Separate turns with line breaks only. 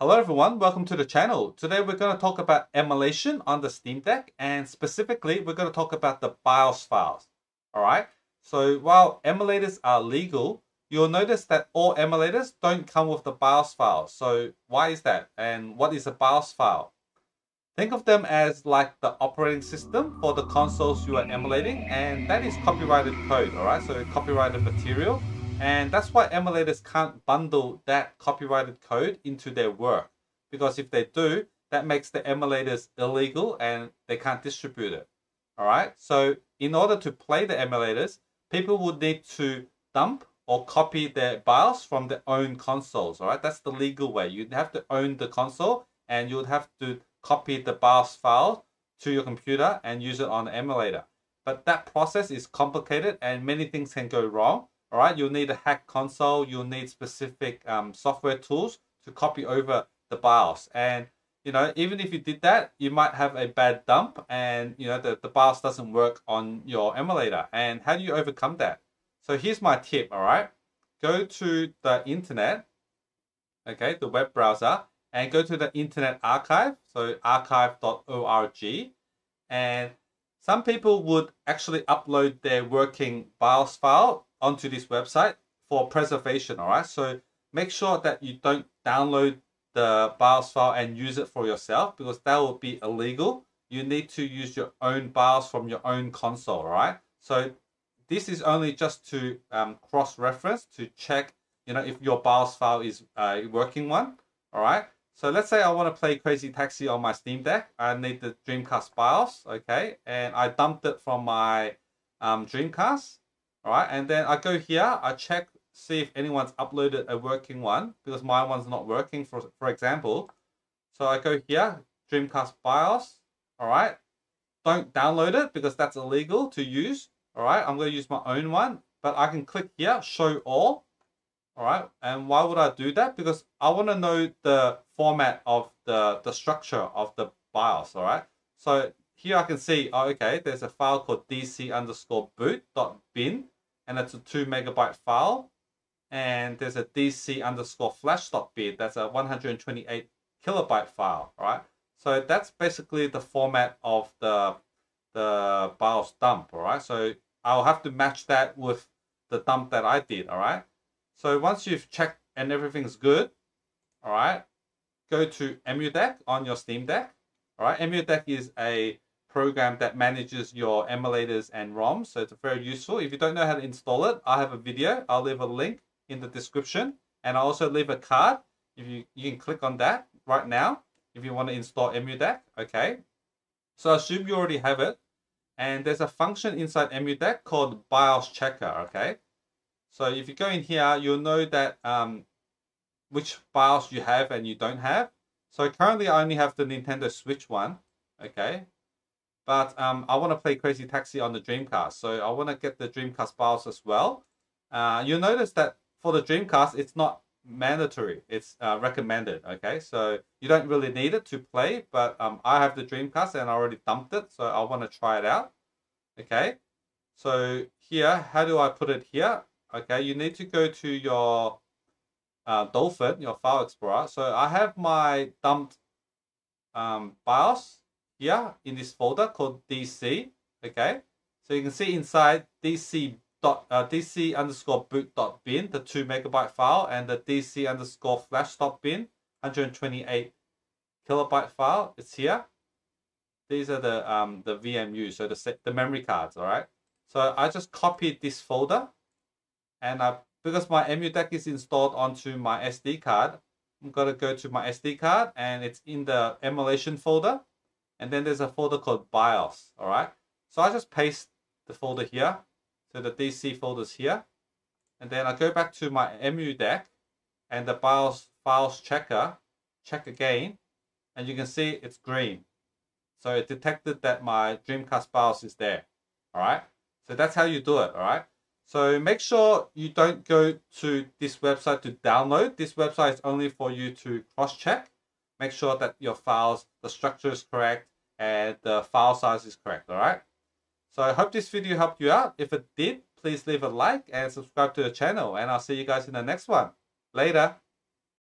Hello everyone, welcome to the channel. Today we're going to talk about emulation on the Steam Deck and specifically we're going to talk about the BIOS files. Alright, so while emulators are legal, you'll notice that all emulators don't come with the BIOS file. So why is that and what is a BIOS file? Think of them as like the operating system for the consoles you are emulating and that is copyrighted code, alright? So copyrighted material and that's why emulators can't bundle that copyrighted code into their work. Because if they do, that makes the emulators illegal and they can't distribute it. Alright, so in order to play the emulators, people would need to dump or copy their BIOS from their own consoles. Alright, that's the legal way. You'd have to own the console and you'd have to copy the BIOS file to your computer and use it on the emulator. But that process is complicated and many things can go wrong. All right, you'll need a hack console. You'll need specific um, software tools to copy over the BIOS. And you know, even if you did that, you might have a bad dump, and you know the, the BIOS doesn't work on your emulator. And how do you overcome that? So here's my tip. All right, go to the internet, okay, the web browser, and go to the Internet Archive. So archive.org, and some people would actually upload their working BIOS file onto this website for preservation, all right? So make sure that you don't download the BIOS file and use it for yourself because that will be illegal. You need to use your own BIOS from your own console, all right? So this is only just to um, cross-reference to check, you know, if your BIOS file is a working one, all right? So let's say I want to play Crazy Taxi on my Steam Deck. I need the Dreamcast BIOS, okay? And I dumped it from my um, Dreamcast. Right, and then I go here, I check, see if anyone's uploaded a working one because my one's not working, for, for example. So I go here, Dreamcast BIOS, all right. Don't download it because that's illegal to use, all right. I'm going to use my own one, but I can click here, show all, all right. And why would I do that? Because I want to know the format of the, the structure of the BIOS, all right. So here I can see, oh, okay, there's a file called dc underscore boot dot bin, and it's a two megabyte file. And there's a dc underscore flash dot bin, that's a 128 kilobyte file, right? So that's basically the format of the the BIOS dump, all right? So I'll have to match that with the dump that I did, all right? So once you've checked and everything's good, all right, go to EmuDeck on your Steam Deck. All right, EmuDeck is a program that manages your emulators and ROMs. So it's very useful. If you don't know how to install it, I have a video. I'll leave a link in the description. And I'll also leave a card. If you, you can click on that right now if you want to install EmuDeck. Okay. So I assume you already have it. And there's a function inside EmuDeck called BIOS checker. Okay. So if you go in here, you'll know that um, which BIOS you have and you don't have. So currently I only have the Nintendo Switch one. Okay. But um, I want to play Crazy Taxi on the Dreamcast, so I want to get the Dreamcast BIOS as well. Uh, you'll notice that for the Dreamcast, it's not mandatory. It's uh, recommended, okay? So you don't really need it to play, but um, I have the Dreamcast and I already dumped it, so I want to try it out, okay? So here, how do I put it here? Okay, you need to go to your uh, Dolphin, your file explorer. So I have my dumped um, BIOS here in this folder called DC. Okay, so you can see inside DC dot uh, DC underscore boot dot bin, the two megabyte file, and the DC underscore flash dot bin, 128 kilobyte file. It's here. These are the um the VMU, so the the memory cards. All right. So I just copied this folder, and I because my EmuDeck is installed onto my SD card, I'm gonna go to my SD card, and it's in the emulation folder and then there's a folder called BIOS, all right? So I just paste the folder here, so the DC folder's here, and then I go back to my EmuDeck and the BIOS files checker, check again, and you can see it's green. So it detected that my Dreamcast BIOS is there, all right? So that's how you do it, all right? So make sure you don't go to this website to download. This website is only for you to cross-check make sure that your files, the structure is correct and the file size is correct, all right? So I hope this video helped you out. If it did, please leave a like and subscribe to the channel and I'll see you guys in the next one. Later.